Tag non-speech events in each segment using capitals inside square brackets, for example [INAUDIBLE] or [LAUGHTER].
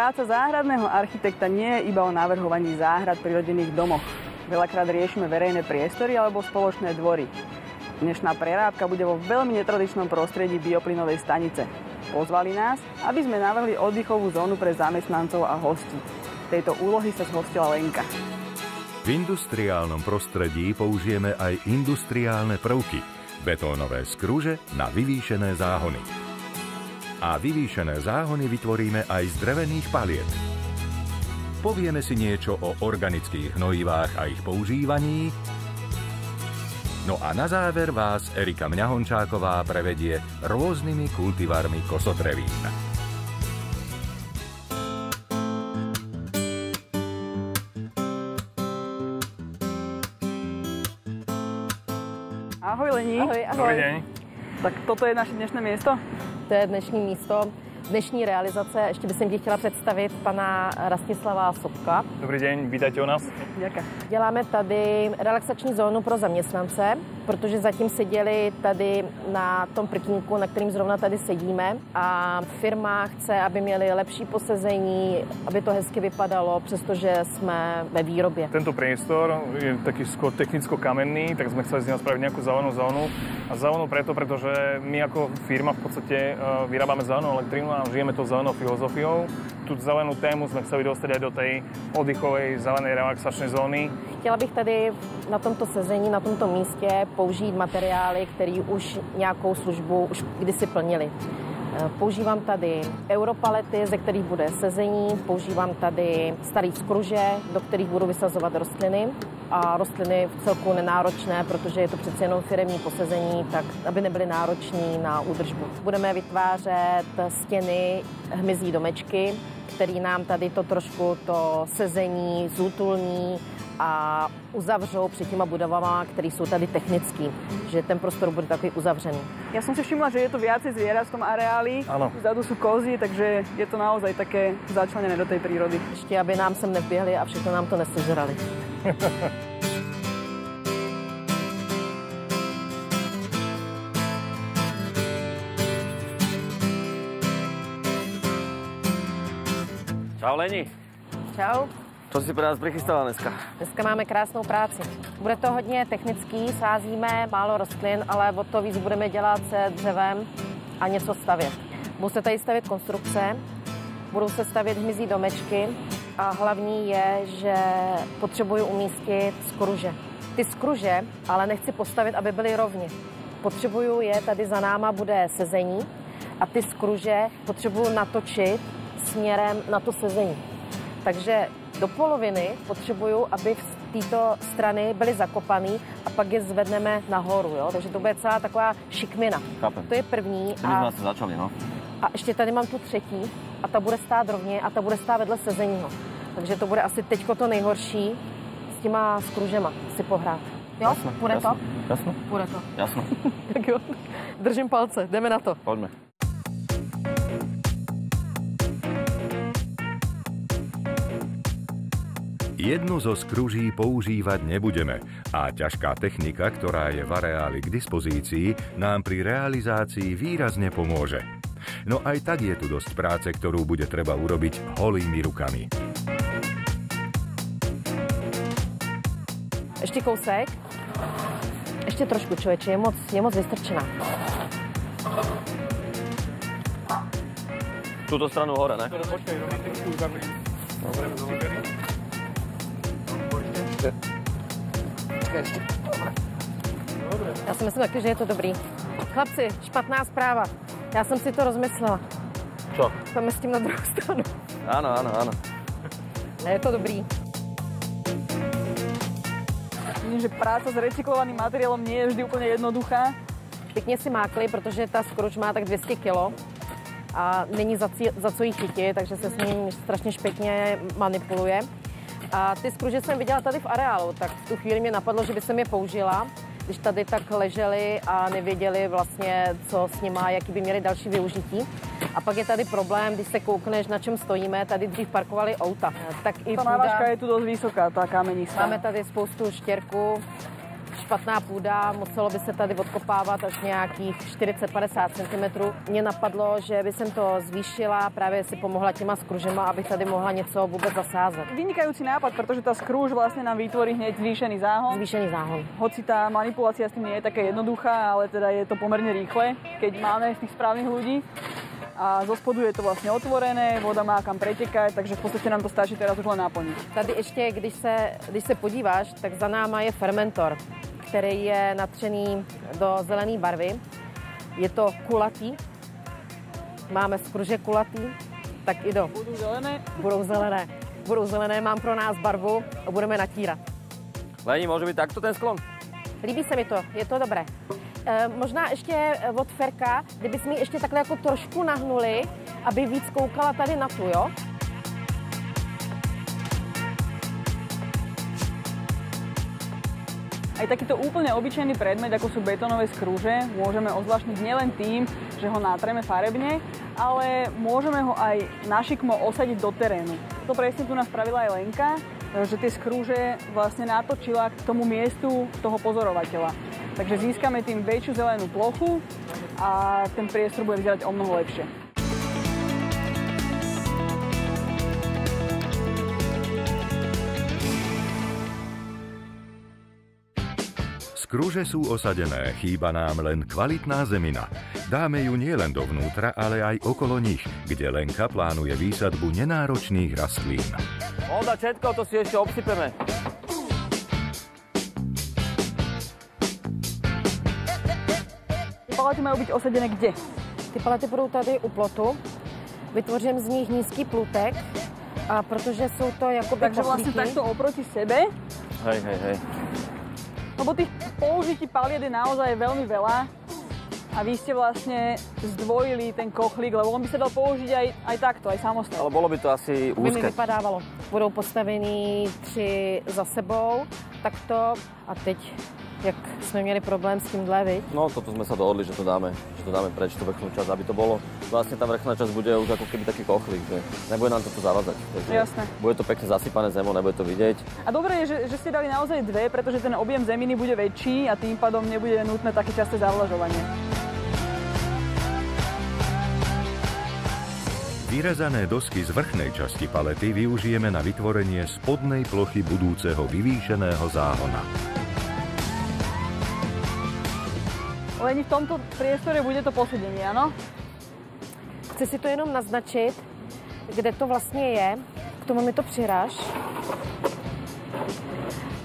Práca záhradného architekta nie je iba o navrhovaní záhrad pri rodinných domoch. Veľakrát riešime verejné priestory alebo spoločné dvory. Dnešná prerábka bude vo veľmi netradičnom prostredí bioplynovej stanice. Pozvali nás, aby sme navrhli oddychovú zónu pre zamestnancov a hostí. Tejto úlohy sa zhostila Lenka. V industriálnom prostredí použijeme aj industriálne prvky, betónové skruže na vyvýšené záhony a vyvýšené záhony vytvoríme aj z drevených paliet. Povieme si niečo o organických hnojivách a ich používaní. No a na záver vás Erika Mňahončáková prevedie rôznymi kultivármi kosotrevín. Ahoj Lení. Ahoj, ahoj. Dobrý deň. Tak toto je naše dnešné miesto? To je dnešní místo dnešní realizace. Ještě bych ti chtěla představit pana Rastislava Sobka. Dobrý deň, vítajte u nás. Ďakujem. Děláme tady relaxační zónu pro zaměstnance, protože zatím seděli tady na tom prkínku, na kterým zrovna tady sedíme a firma chce, aby měli lepší posezení, aby to hezky vypadalo, přestože jsme ve výrobě. Tento priestor je taký skôr technicko-kamenný, tak sme chceli z neho spraviť nejakú zelenú zónu. A zelenú preto, pretože my ako firma v podstate e, vyrábame zelenú elektrínu a žijeme to zelenou filozofiou. Tu zelenú tému jsme chceli dostať aj do tej oddychovej zelenej relaxačnej zóny. Chtěla bych tady na tomto sezení, na tomto místě použít materiály, které už nějakou službu už kdysi plnili. Eh, používám tady europalety, ze kterých bude sezení, používám tady starý skruže, do kterých budu vysazovat rostliny a rostliny v celku nenáročné, protože je to přeci jenom firemní posezení, tak aby nebyly nároční na údržbu. Budeme vytvářet stěny hmyzí domečky, který nám tady to trošku to sezení zútulní a uzavřou před těma budovama, které jsou tady technický, že ten prostor bude takový uzavřený. Ja som si všimla, že je tu viacej zvierat v tom areáli. Áno. Vzadu sú kozy, takže je to naozaj také začlenené do tej prírody. Ještě, aby nám sem neběhli a všechno nám to nesežrali. Čau Leni, Čau. Čo si pre nás prichystala dneska? Dneska máme krásnou práci. Bude to hodně technický, sázíme málo rostlin, ale o to víc budeme dělat se dřevem a něco stavět. Budou se tady stavět konstrukce, budou se stavět hmyzí domečky a hlavní je, že potřebuju umístit skruže. Ty skruže ale nechci postavit, aby byly rovně. Potřebuju je, tady za náma bude sezení a ty skruže potřebuju natočit směrem na to sezení. Takže do poloviny potřebuju, aby z této strany byly zakopaný a pak je zvedneme nahoru. Jo? Takže to bude celá taková šikmina. Chápem. To je první. A, asi začali, no. a ještě tady mám tu třetí a ta bude stát rovně a ta bude stát vedle sezeního. Takže to bude asi teďko to nejhorší s těma skružema si pohrát. Jo? Jasno, Bude jasno, to? Jasno, Bude to. jasno. [LAUGHS] Tak jo. Držím palce, jdeme na to. Poďme. Jednu zo skruží používať nebudeme a ťažká technika, ktorá je v areáli k dispozícii, nám pri realizácii výrazne pomôže. No aj tak je tu dosť práce, ktorú bude treba urobiť holými rukami. Ještě kousek. Ještě trošku, člověče, je moc, je moc vystrčená. Túto stranu hore, ne? Já si myslím taky, že je to dobrý. Chlapci, špatná zpráva. Já jsem si to rozmyslela. Čo? Pojďme s tím na druhou stranu. Áno, áno, áno. Ne, je to dobrý. Vidím, že práca s recyklovaným materiálom nie je vždy úplne jednoduchá. Pěkně si mákli, protože ta skruč má tak 200 kg a není za, cí, za co jí chytit, takže se s ním strašně špatně manipuluje. A ty skruže jsem viděla tady v areálu, tak v tu chvíli mě napadlo, že by jsem je použila, když tady tak leželi a nevěděli vlastně, co s nima, jaký by měli další využití. A pak je tady problém, když se koukneš, na čem stojíme, tady dřív parkovali auta. Tak i Tá půda, je tu dosť vysoká, tá kamenista. máme tady spoustu štěrku, špatná půda, muselo by se tady odkopávat až nějakých 40-50 cm. Mě napadlo, že by jsem to zvýšila, právě si pomohla těma skružema, abych tady mohla něco vůbec zasázet. Vynikajúci nápad, pretože tá skrúž vlastne nám vytvorí hneď zvýšený záhon. Zvýšený záhon. Hoci tá manipulácia s tým nie je taká jednoduchá, ale teda je to pomerne rýchle, keď máme tých správnych ľudí. A zo spodu je to vlastne otvorené, voda má kam pretekať, takže v podstate nám to stačí teraz už len naplniť. Tady když se, když se podíváš, tak za náma je fermentor, který je natřený do zelené barvy. Je to kulatý. Máme skruže kulatý, tak i do. Budú zelené. Budou zelené. Budou zelené, mám pro nás barvu a budeme natírat. Lení, môže byť takto ten sklon? Líbí se mi to, je to dobré. E, možná ještě od Ferka, kdyby jsme ji ještě takhle jako trošku nahnuli, aby víc koukala tady na tu, jo? Aj takýto úplne obyčajný predmet, ako sú betónové skrúže, môžeme ozvláštniť nielen tým, že ho nátreme farebne, ale môžeme ho aj našikmo osadiť do terénu. To presne tu nás spravila aj Lenka, že tie skrúže vlastne natočila k tomu miestu toho pozorovateľa. Takže získame tým väčšiu zelenú plochu a ten priestor bude vyzerať o mnoho lepšie. Skruže sú osadené, chýba nám len kvalitná zemina. Dáme ju nielen dovnútra, ale aj okolo nich, kde Lenka plánuje výsadbu nenáročných rastlín. Onda, všetko, to si ešte obsypeme. Palety majú byť osadené kde? Ty palety budou tady u plotu. Vytvořím z nich nízký plutek, a protože jsou to jakoby Takže vlastne takto oproti sebe, Hej, hej, hej. lebo tých použití paliet je naozaj veľmi veľa a vy ste vlastne zdvojili ten kochlík, lebo on by sa dal použiť aj, aj takto, aj samostatne. Ale bolo by to asi by mi úzke. vypadávalo. Budou postavený tři za sebou, takto a teď, jak jsme měli problém s tímhle, viď? No, toto sme sa dohodli, že to dáme, že to dáme preč, tú vrchnú časť, aby to bolo, vlastne tá vrchná časť bude už ako keby taký kochlík, že nebude nám to tu zavadzať. Takže Jasné. Bude to pekne zasypané zemou, nebude to vidieť. A dobré je, že, že ste dali naozaj dve, pretože ten objem zeminy bude väčší a tým pádom nebude nutné také časté zavlažovanie. Vyrezané dosky z vrchnej časti palety využijeme na vytvorenie spodnej plochy budúceho vyvýšeného záhona. Len v tomto priestore bude to posedenie, áno? Chci si to jenom naznačit, kde to vlastně je. K tomu mi to přiráž.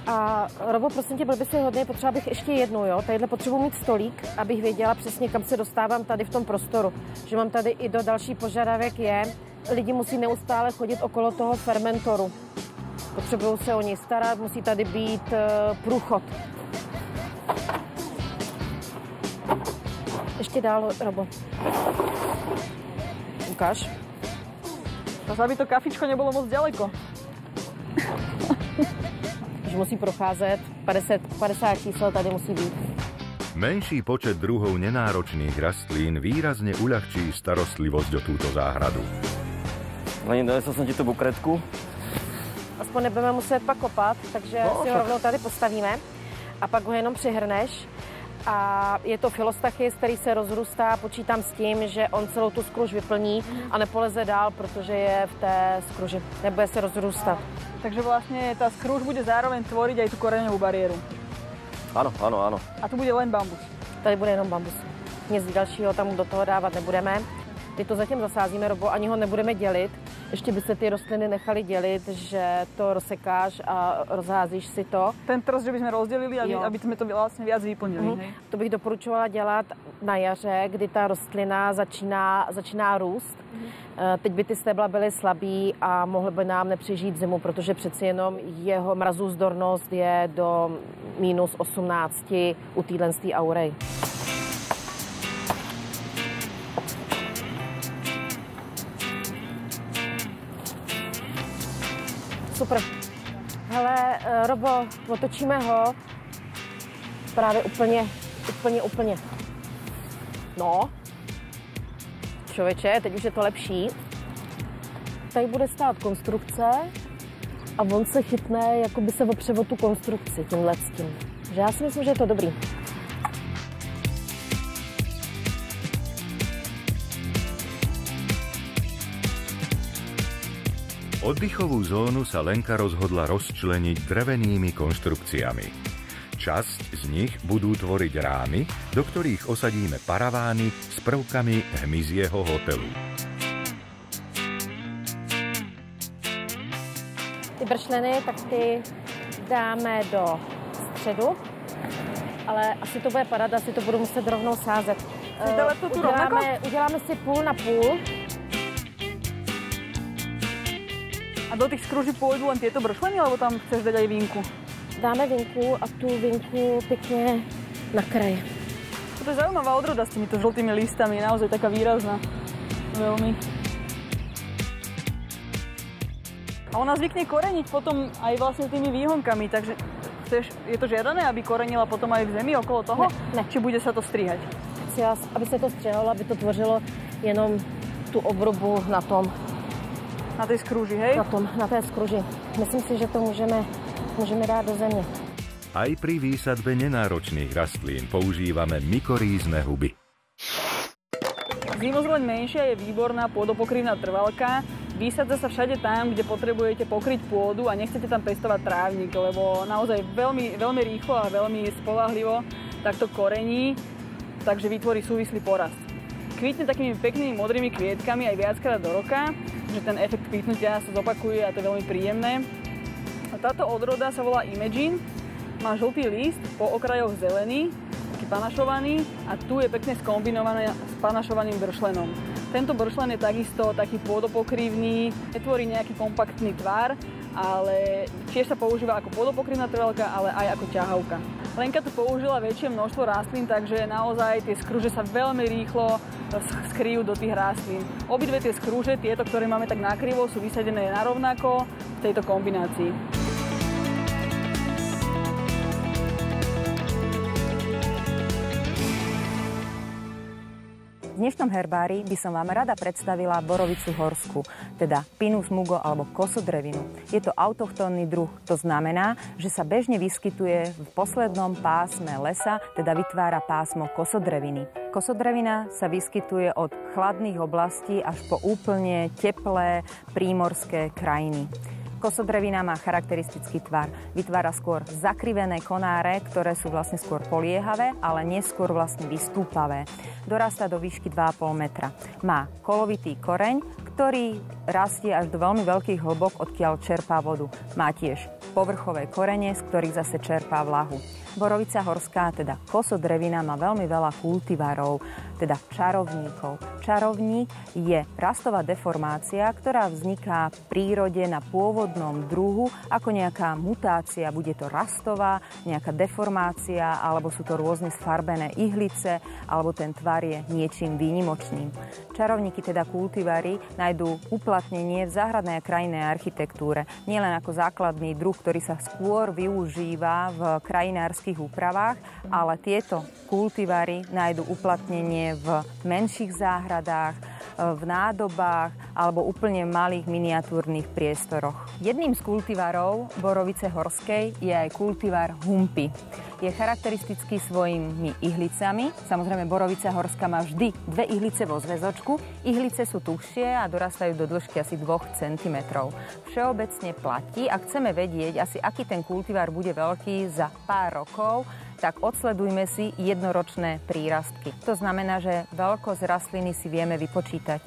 A Robo, prosím tě, byl by si hodně, potřeba bych ještě jednu, jo? Tadyhle potřebuji mít stolík, abych věděla přesně, kam se dostávám tady v tom prostoru. Že mám tady i do další požadavek je, lidi musí neustále chodit okolo toho fermentoru. Potřebují se o něj starat, musí tady být uh, průchod. Ještě dál, Robo. Ukáž. Zase, aby to kafičko nebolo moc ďaleko. [LAUGHS] že musí procházet 50, 50 čísel tady musí být. Menší počet druhov nenáročných rastlín výrazne uľahčí starostlivosť o túto záhradu. Lení, donesol som ti tú bukretku. Aspoň nebudeme muset pak kopat, takže No, si ho rovnou tady postavíme a pak ho jenom přihrneš. A je to filostachys, který se rozrůstá. Počítám s tím, že on celou tu skruž vyplní a nepoleze dál, protože je v té skruži. Nebude se rozrůstat. Takže vlastne tá skrúž bude zároveň tvoriť aj tú koreňovú bariéru. Áno, áno, áno. A tu bude len bambus. Tady bude jenom bambus. Nic dalšího tam do toho dávat nebudeme. Teď to zatím zasázíme, Robo, ani ho nebudeme dělit. Ještě by se ty rostliny nechaly dělit, že to rozsekáš a rozházíš si to. Ten trs, že by sme rozdelili, aby, Jo. aby sme to vlastne viac vyplnili. Hej? To bych doporučovala dělat na jaře, kdy ta rostlina začíná, začíná růst. Eh, Teď by ty stébla byly slabý a mohly by nám nepřežít zimu, protože přeci jenom jeho mrazůzdornost je do minus 18 u téhle aurej. Super. Hele, eh, Robo, otočíme ho právě úplně, úplně, úplně. No. Člověče, teď už je to lepší. Tady bude stát konstrukce a on se chytne, jako by se opře o tu konstrukci tímhle s tím. Takže já si myslím, že je to dobrý. Oddychovú zónu sa Lenka rozhodla rozčleniť drevenými konštrukciami. Časť z nich budú tvoriť rámy, do ktorých osadíme paravány s prvkami hmyzieho hotelu. Ty bršleny, tak ty dáme do středu, ale asi to bude padat, asi to budu muset rovnou sázet. tu uděláme, uděláme si půl na půl, A do tých skruží pôjdu len tieto bršleny, alebo tam chceš dať aj vinku? Dáme vinku a tú vinku pekne na kraje. To je zaujímavá odroda s týmito žltými listami, naozaj taká výrazná. Veľmi. A ona zvykne koreniť potom aj vlastne tými výhonkami, takže chceš, je to žiadané, aby korenila potom aj v zemi okolo toho? Ne, ne. Či bude sa to strihať? Chci, aby sa to strihalo, aby to tvořilo jenom tú obrobu na tom na tej skruži, hej? Na, tom, na tej skruži. Myslím si, že to môžeme, môžeme dať do zeme. Aj pri výsadbe nenáročných rastlín používame mykorízne huby. Zimozleň menšia je výborná pôdopokryvná trvalka. Vysadza sa všade tam, kde potrebujete pokryť pôdu a nechcete tam pestovať trávnik, lebo naozaj veľmi, veľmi rýchlo a veľmi spolahlivo takto korení, takže vytvorí súvislý porast. Kvitne takými peknými modrými kvietkami aj viackrát do roka že ten efekt kvitnutia sa zopakuje a to je veľmi príjemné. Táto odroda sa volá Imagine, má žltý list, po okrajoch zelený, taký panašovaný a tu je pekne skombinované s panašovaným bršlenom. Tento bršlen je takisto taký pôdopokrývný, netvorí nejaký kompaktný tvar, ale tiež sa používa ako pôdopokrývna trvalka, ale aj ako ťahavka. Lenka tu použila väčšie množstvo rastlín, takže naozaj tie skruže sa veľmi rýchlo skryjú do tých rastlín. Obidve tie skruže, tieto, ktoré máme tak nakrivo, sú vysadené na rovnako v tejto kombinácii. V dnešnom herbári by som vám rada predstavila borovicu horsku, teda Pinus mugo alebo kosodrevinu. Je to autochtónny druh, to znamená, že sa bežne vyskytuje v poslednom pásme lesa, teda vytvára pásmo kosodreviny. Kosodrevina sa vyskytuje od chladných oblastí až po úplne teplé prímorské krajiny. Kosodrevina má charakteristický tvar. Vytvára skôr zakrivené konáre, ktoré sú vlastne skôr poliehavé, ale neskôr vlastne vystúpavé. Dorastá do výšky 2,5 metra. Má kolovitý koreň, ktorý rastie až do veľmi veľkých hlbok, odkiaľ čerpá vodu. Má tiež povrchové korene, z ktorých zase čerpá vlahu. Borovica horská, teda kosodrevina, má veľmi veľa kultivárov, teda čarovníkov. Čarovník je rastová deformácia, ktorá vzniká v prírode na pôvodnom druhu ako nejaká mutácia. Bude to rastová, nejaká deformácia, alebo sú to rôzne sfarbené ihlice, alebo ten tvar je niečím výnimočným. Čarovníky, teda kultivári, nájdú uplatnenie v záhradnej a krajinnej architektúre. Nielen ako základný druh, ktorý sa skôr využíva v krajinárskych úpravách, ale tieto kultivári nájdu uplatnenie v menších záhradách, v nádobách alebo úplne malých miniatúrnych priestoroch. Jedným z kultivárov borovice horskej je aj kultivár humpy. Je charakteristický svojimi ihlicami. Samozrejme, borovica horská má vždy dve ihlice vo zväzočku. Ihlice sú tušie a dorastajú do dĺžky asi 2 cm. Všeobecne platí, ak chceme vedieť asi, aký ten kultivár bude veľký za pár rokov, tak odsledujme si jednoročné prírastky. To znamená, že veľkosť rastliny si vieme vypočítať.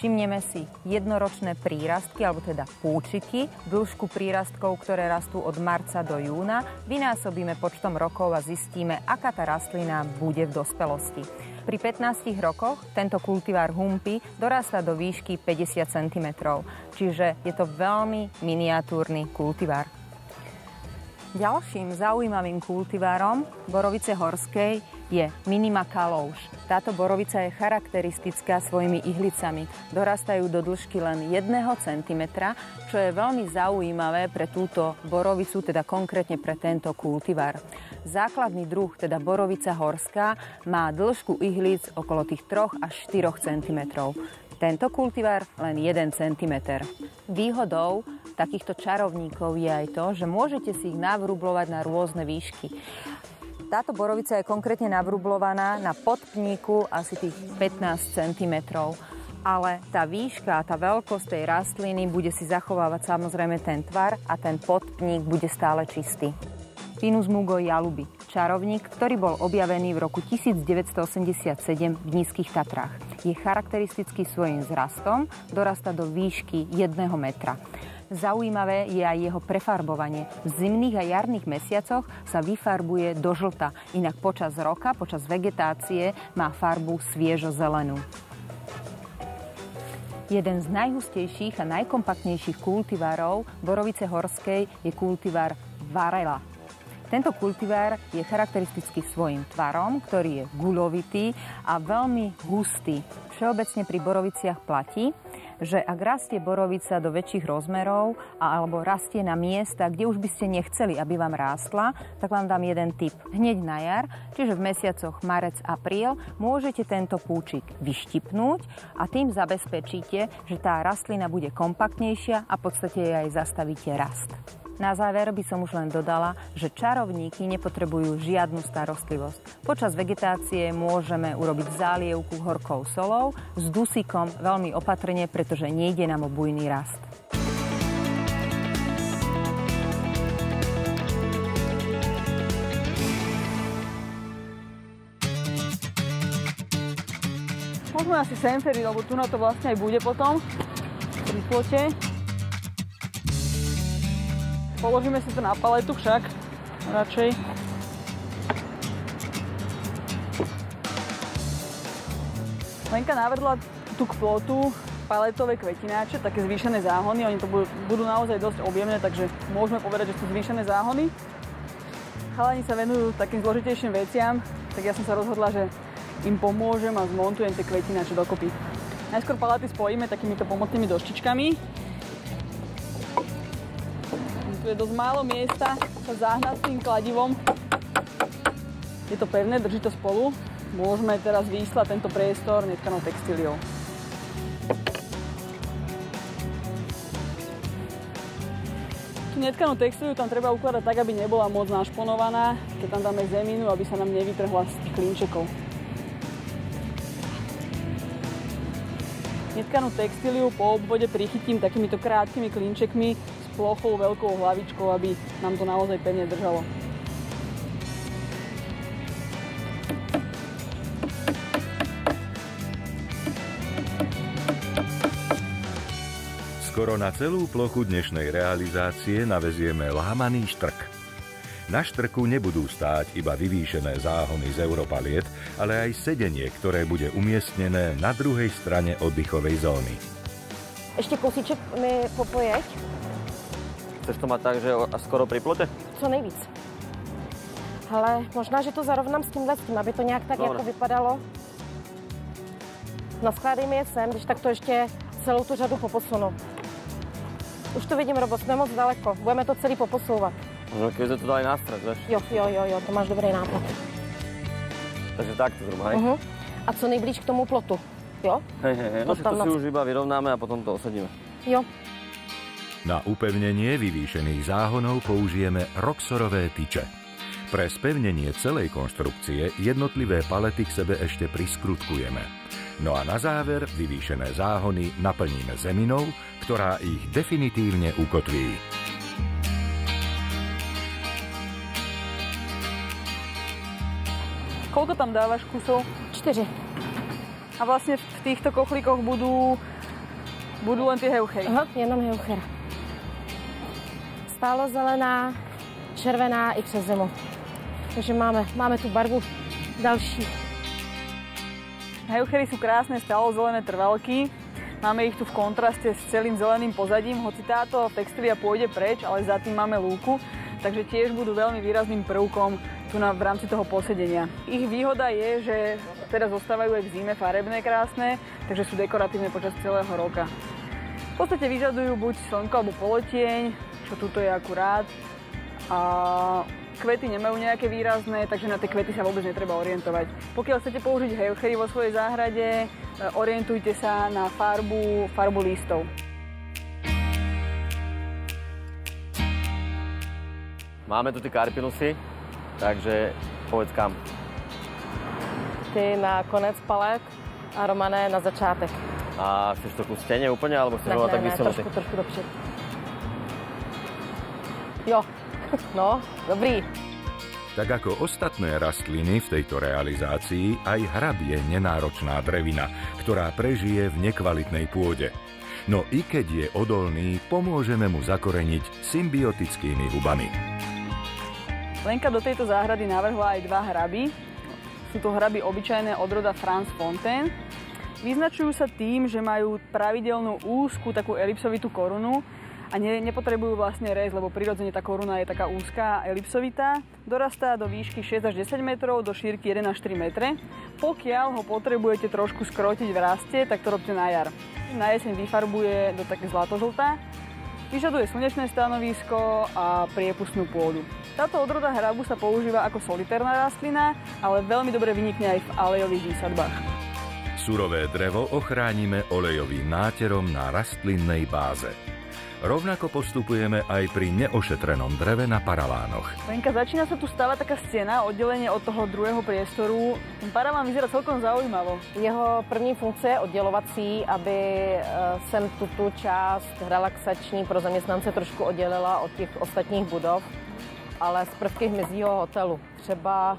Všimneme si jednoročné prírastky, alebo teda púčiky, dĺžku prírastkov, ktoré rastú od marca do júna, vynásobíme počtom rokov a zistíme, aká tá rastlina bude v dospelosti. Pri 15 rokoch tento kultivár humpy dorastá do výšky 50 cm, čiže je to veľmi miniatúrny kultivár. Ďalším zaujímavým kultivárom borovice horskej je Minima kalouš. Táto borovica je charakteristická svojimi ihlicami. Dorastajú do dĺžky len 1 cm, čo je veľmi zaujímavé pre túto borovicu, teda konkrétne pre tento kultivár. Základný druh, teda borovica horská, má dĺžku ihlic okolo tých 3 až 4 cm. Tento kultivár len 1 cm. Výhodou takýchto čarovníkov je aj to, že môžete si ich navrublovať na rôzne výšky. Táto borovica je konkrétne navrublovaná na podpníku asi tých 15 cm ale tá výška a tá veľkosť tej rastliny bude si zachovávať samozrejme ten tvar a ten podpník bude stále čistý. Pinus mugo jaluby, čarovník, ktorý bol objavený v roku 1987 v Nízkych Tatrách. Je charakteristický svojim zrastom, dorasta do výšky 1 metra. Zaujímavé je aj jeho prefarbovanie. V zimných a jarných mesiacoch sa vyfarbuje do žlta, inak počas roka, počas vegetácie má farbu sviežo-zelenú. Jeden z najhustejších a najkompaktnejších kultivárov borovice horskej je kultivár Varela. Tento kultivár je charakteristický svojim tvarom, ktorý je guľovitý a veľmi hustý. Všeobecne pri boroviciach platí, že ak rastie borovica do väčších rozmerov alebo rastie na miesta, kde už by ste nechceli, aby vám rástla, tak vám dám jeden tip. Hneď na jar, čiže v mesiacoch marec, apríl, môžete tento púčik vyštipnúť a tým zabezpečíte, že tá rastlina bude kompaktnejšia a v podstate jej aj zastavíte rast. Na záver by som už len dodala, že čarovníky nepotrebujú žiadnu starostlivosť. Počas vegetácie môžeme urobiť zálievku horkou solou s dusikom veľmi opatrne, pretože nejde nám o bujný rast. Môžeme asi semferiť, lebo tu na to vlastne aj bude potom pri plote. Položíme si to na paletu však, radšej. Lenka navrhla tu k plotu paletové kvetináče, také zvýšené záhony. Oni to budú, budú naozaj dosť objemné, takže môžeme povedať, že sú zvýšené záhony. Chalani sa venujú takým zložitejším veciam, tak ja som sa rozhodla, že im pomôžem a zmontujem tie kvetináče dokopy. Najskôr palety spojíme takýmito pomocnými doštičkami tu je dosť málo miesta zahnať s tým kladivom. Je to pevné, drží to spolu. Môžeme teraz vyslať tento priestor netkanou textíliou. Netkanú textíliu tam treba ukladať tak, aby nebola moc našponovaná, keď tam dáme zeminu, aby sa nám nevytrhla z klinčekov. Netkanú textíliu po obvode prichytím takýmito krátkými klinčekmi plochou, veľkou hlavičkou, aby nám to naozaj pevne držalo. Skoro na celú plochu dnešnej realizácie navezieme lámaný štrk. Na štrku nebudú stáť iba vyvýšené záhony z Europaliet, ale aj sedenie, ktoré bude umiestnené na druhej strane oddychovej zóny. Ešte kosiček mi popojeť. Chceš to mať tak, že skoro pri plote? Co nejvíc. Ale možná, že to zarovnám s tímhle s tím, aby to nějak tak Dobre. jako vypadalo. Naskládejme je sem, když tak to ještě celou tu řadu poposunu. Už to vidím, Robo, jsme moc daleko. Budeme to celý poposouvat. Možno keď to dali na stred, vieš? Jo, jo, jo, jo, to máš dobrý nápad. Takže takto zhruba, hej? Uh-huh. A co nejblíž k tomu plotu, jo? Hej, hej, hej, no, to, to si už iba vyrovnáme a potom to osadíme. Jo, na upevnenie vyvýšených záhonov použijeme roxorové tyče. Pre spevnenie celej konštrukcie jednotlivé palety k sebe ešte priskrutkujeme. No a na záver vyvýšené záhony naplníme zeminou, ktorá ich definitívne ukotví. Koľko tam dávaš kusov? 4. A vlastne v týchto kochlíkoch budú, budú len tie heuchery? Aha, jenom heuchera zelená, červená i přes zimu. Takže máme, máme tu barvu další. Heuchery sú krásne zelené trvalky. Máme ich tu v kontraste s celým zeleným pozadím, hoci táto textília pôjde preč, ale za tým máme lúku, takže tiež budú veľmi výrazným prvkom tu na, v rámci toho posedenia. Ich výhoda je, že teraz zostávajú aj v zime farebné krásne, takže sú dekoratívne počas celého roka. V podstate vyžadujú buď slnko alebo polotieň, čo tuto je akurát. A kvety nemajú nejaké výrazné, takže na tie kvety sa vôbec netreba orientovať. Pokiaľ chcete použiť heuchery vo svojej záhrade, e, orientujte sa na farbu, farbu listov. Máme tu tie karpinusy, takže povedz kam. Ty na konec palet a Romané na začátek. A chceš to ku stene úplne, alebo chceš Ne, ho ne, tak ne, vysunutý? trošku, trošku dopředu. Jo, no, dobrý. Tak ako ostatné rastliny v tejto realizácii, aj hrab je nenáročná drevina, ktorá prežije v nekvalitnej pôde. No i keď je odolný, pomôžeme mu zakoreniť symbiotickými hubami. Lenka do tejto záhrady navrhla aj dva hraby. Sú to hraby obyčajné od roda Franz Fontaine. Vyznačujú sa tým, že majú pravidelnú úzku takú elipsovitú korunu a ne, nepotrebujú vlastne rez, lebo prirodzene tá koruna je taká úzka a elipsovitá. Dorastá do výšky 6 až 10 metrov, do šírky 1 až 4 metre. Pokiaľ ho potrebujete trošku skrotiť v raste, tak to robte na jar. Na jeseň vyfarbuje do také zlatožltá. Vyžaduje slnečné stanovisko a priepustnú pôdu. Táto odroda hrabu sa používa ako solitárna rastlina, ale veľmi dobre vynikne aj v alejových výsadbách. Surové drevo ochránime olejovým náterom na rastlinnej báze. Rovnako postupujeme aj pri neošetrenom dreve na paravánoch. Lenka, začína sa tu stavať taká stena, oddelenie od toho druhého priestoru. Ten paraván vyzerá celkom zaujímavo. Jeho první funkce je oddělovací, aby jsem tuto část relaxační pro zaměstnance trošku oddělila od těch ostatních budov, ale z prvky hmyzího hotelu. Třeba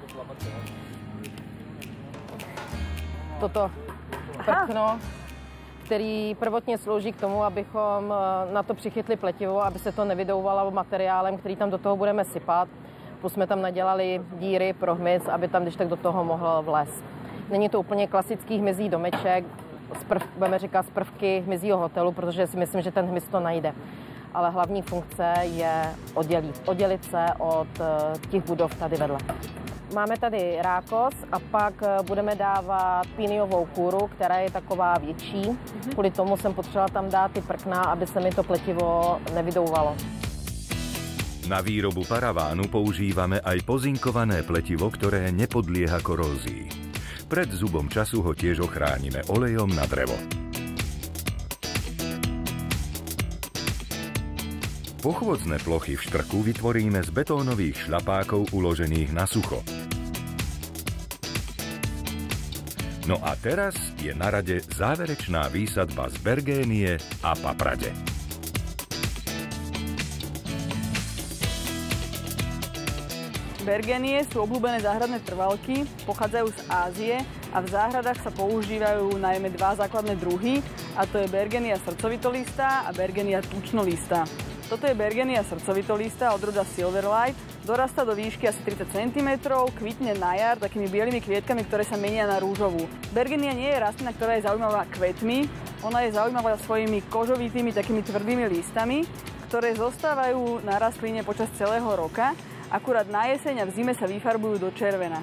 toto prkno, který prvotně slouží k tomu, abychom eh, na to přichytli pletivo, aby se to nevydouvalo materiálem, který tam do toho budeme sypat. Plus jsme tam nadělali díry pro hmyz, aby tam když tak do toho mohl vlézt. Není to úplně klasický hmyzí domeček, z prv, budeme říkat z prvky hmyzího hotelu, protože si myslím, že ten hmyz to najde. Ale hlavní funkce je oddělit, oddělit se od eh, těch budov tady vedle. Máme tady rákos a pak eh, budeme dávat píniovou kůru, která je taková větší. Kvůli tomu jsem potřebovala tam dát ty prkna, aby se mi to pletivo nevydouvalo. Na výrobu paravánu používame aj pozinkované pletivo, ktoré nepodlieha korózii. Pred zubom času ho tiež ochránime olejom na drevo. Pochvodzné plochy v štrku vytvoríme z betónových šľapákov uložených na sucho. No a teraz je na rade záverečná výsadba z Bergénie a paprade. Bergenie sú obľúbené záhradné trvalky, pochádzajú z Ázie a v záhradách sa používajú najmä dva základné druhy, a to je Bergenia srdcovitolista a Bergenia tučnolista. Toto je Bergenia srdcovitolista od roda Silverlight, dorasta do výšky asi 30 cm, kvitne na jar takými bielými kvietkami, ktoré sa menia na rúžovú. Bergenia nie je rastlina, ktorá je zaujímavá kvetmi, ona je zaujímavá svojimi kožovitými takými tvrdými listami, ktoré zostávajú na rastline počas celého roka akurát na jeseň a v zime sa vyfarbujú do červena.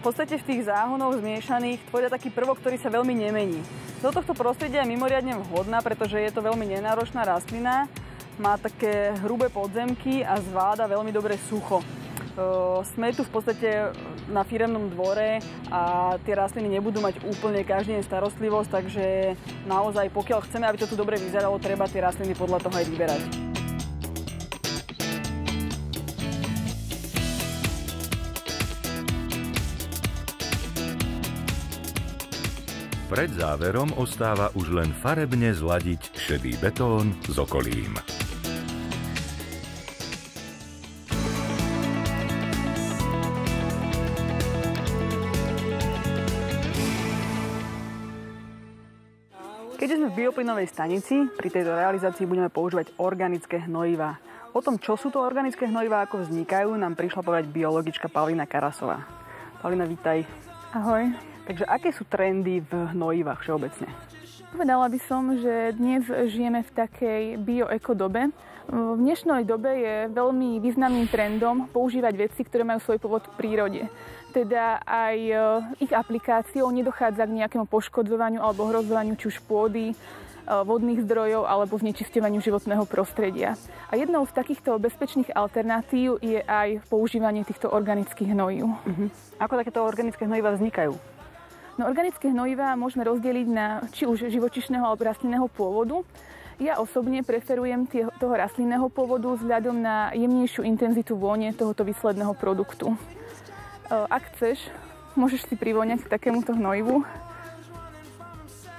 V podstate v tých záhonoch zmiešaných tvoria taký prvok, ktorý sa veľmi nemení. Do tohto prostredia je mimoriadne vhodná, pretože je to veľmi nenáročná rastlina, má také hrubé podzemky a zvláda veľmi dobre sucho. E, Sme tu v podstate na firemnom dvore a tie rastliny nebudú mať úplne každý deň starostlivosť, takže naozaj pokiaľ chceme, aby to tu dobre vyzeralo, treba tie rastliny podľa toho aj vyberať. Pred záverom ostáva už len farebne zladiť šedý betón s okolím. V bioplynovej stanici, pri tejto realizácii budeme používať organické hnojivá. O tom, čo sú to organické hnojivá, ako vznikajú, nám prišla povedať biologička Paulina Karasová. Paulina, vítaj. Ahoj. Takže aké sú trendy v hnojivách všeobecne? Povedala by som, že dnes žijeme v takej bioeko dobe. V dnešnej dobe je veľmi významným trendom používať veci, ktoré majú svoj pôvod v prírode. Teda aj e, ich aplikáciou nedochádza k nejakému poškodzovaniu alebo ohrozovaniu či už pôdy, e, vodných zdrojov alebo znečisťovaniu životného prostredia. A jednou z takýchto bezpečných alternatív je aj používanie týchto organických hnojív. Uh-huh. Ako takéto organické hnojivá vznikajú? No, organické hnojivá môžeme rozdeliť na či už živočišného alebo rastlinného pôvodu. Ja osobne preferujem tie, toho rastlinného pôvodu vzhľadom na jemnejšiu intenzitu vône tohoto výsledného produktu. Ak chceš, môžeš si privoňať k takémuto hnojivu.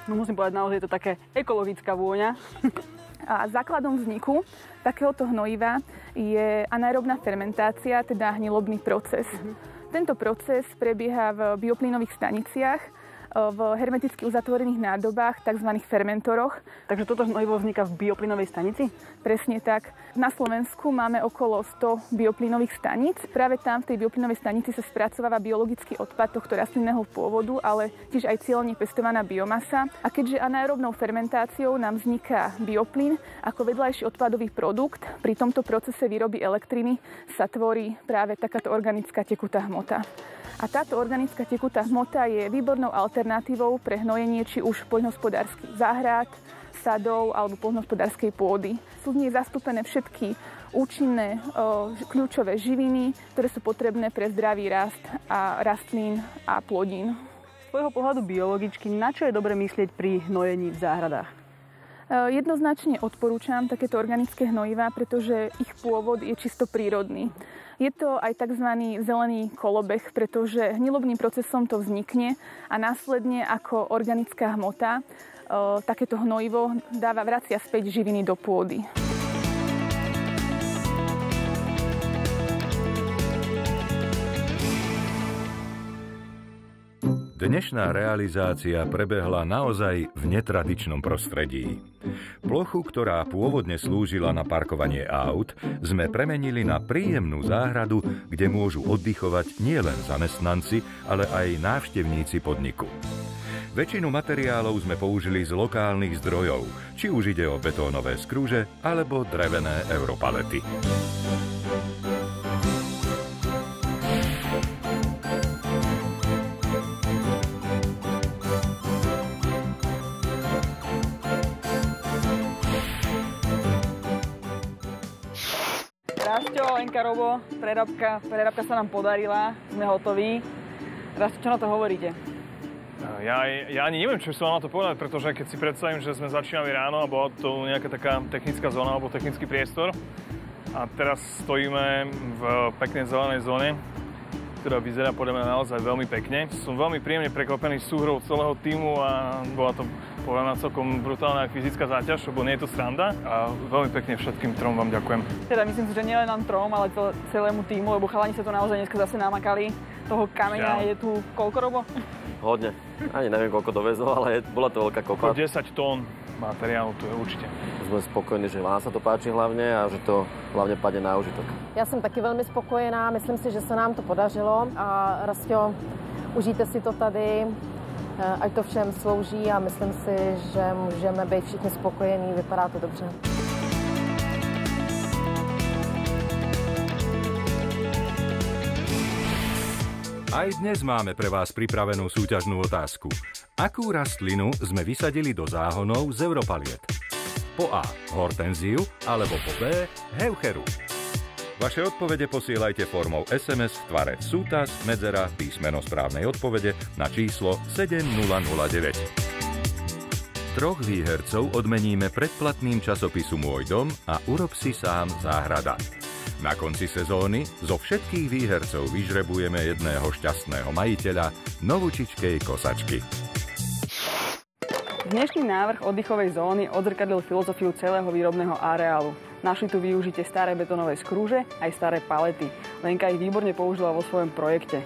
No musím povedať, naozaj je to také ekologická vôňa. A základom vzniku takéhoto hnojiva je anaerobná fermentácia, teda hnilobný proces. Mm-hmm. Tento proces prebieha v bioplynových staniciach, v hermeticky uzatvorených nádobách, tzv. fermentoroch. Takže toto hnojivo vzniká v bioplynovej stanici? Presne tak. Na Slovensku máme okolo 100 bioplynových staníc. Práve tam v tej bioplynovej stanici sa spracováva biologický odpad tohto rastlinného pôvodu, ale tiež aj cieľne pestovaná biomasa. A keďže anaerobnou fermentáciou nám vzniká bioplyn ako vedľajší odpadový produkt, pri tomto procese výroby elektriny sa tvorí práve takáto organická tekutá hmota. A táto organická tekutá hmota je výbornou alternatívou pre hnojenie či už poľnohospodárskych záhrad, sadov alebo poľnohospodárskej pôdy. Sú v nej zastúpené všetky účinné o, kľúčové živiny, ktoré sú potrebné pre zdravý rast a rastlín a plodín. Z tvojho pohľadu biologičky, na čo je dobre myslieť pri hnojení v záhradách? Jednoznačne odporúčam takéto organické hnojivá, pretože ich pôvod je čisto prírodný. Je to aj tzv. zelený kolobeh, pretože hnilobným procesom to vznikne a následne ako organická hmota takéto hnojivo dáva, vracia späť živiny do pôdy. Dnešná realizácia prebehla naozaj v netradičnom prostredí. Plochu, ktorá pôvodne slúžila na parkovanie aut, sme premenili na príjemnú záhradu, kde môžu oddychovať nielen zamestnanci, ale aj návštevníci podniku. Väčšinu materiálov sme použili z lokálnych zdrojov, či už ide o betónové skrúže alebo drevené europalety. Rasto, Lenka Robo, prerábka, prerábka sa nám podarila, sme hotoví. Rasto, čo na to hovoríte? Ja, ja ani neviem, čo som vám na to povedať, pretože keď si predstavím, že sme začínali ráno a bola to nejaká taká technická zóna alebo technický priestor a teraz stojíme v peknej zelenej zóne, ktorá vyzerá podľa mňa naozaj veľmi pekne. Som veľmi príjemne prekvapený súhrou celého týmu a bola to podľa mňa celkom brutálna fyzická záťaž, lebo nie je to sranda a veľmi pekne všetkým trom vám ďakujem. Teda myslím si, že nielen nám trom, ale celému týmu, lebo chalani sa tu naozaj dneska zase namakali. Toho kameňa je tu koľko robo? Hodne. Ani neviem, koľko dovezol, ale bola to veľká kopa. 10 tón materiálu tu je určite. Sme spokojní, že vám sa to páči hlavne a že to hlavne padne na užitok. Já jsem taky velmi spokojená, myslím si, že se nám to podařilo a Rastio, užijte si to tady, ať to všem slouží a myslím si, že můžeme být všichni spokojení, vypadá to dobře. Aj dnes máme pre vás pripravenú súťažnú otázku. Akú rastlinu sme vysadili do záhonov z Europaliet? Po A. Hortenziu alebo po B. Heucheru. Vaše odpovede posielajte formou SMS v tvare sútas, medzera, písmeno správnej odpovede na číslo 7009. Troch výhercov odmeníme predplatným časopisu Môj dom a Urob si sám záhrada. Na konci sezóny zo všetkých výhercov vyžrebujeme jedného šťastného majiteľa novúčičkej kosačky. Dnešný návrh oddychovej zóny odzrkadlil filozofiu celého výrobného areálu. Našli tu využite staré betonové skrúže aj staré palety. Lenka ich výborne použila vo svojom projekte.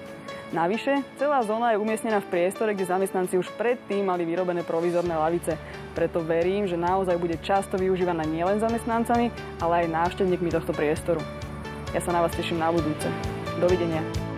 Navyše, celá zóna je umiestnená v priestore, kde zamestnanci už predtým mali vyrobené provizorné lavice. Preto verím, že naozaj bude často využívaná nielen zamestnancami, ale aj návštevníkmi tohto priestoru. Ja sa na vás teším na budúce. Dovidenia.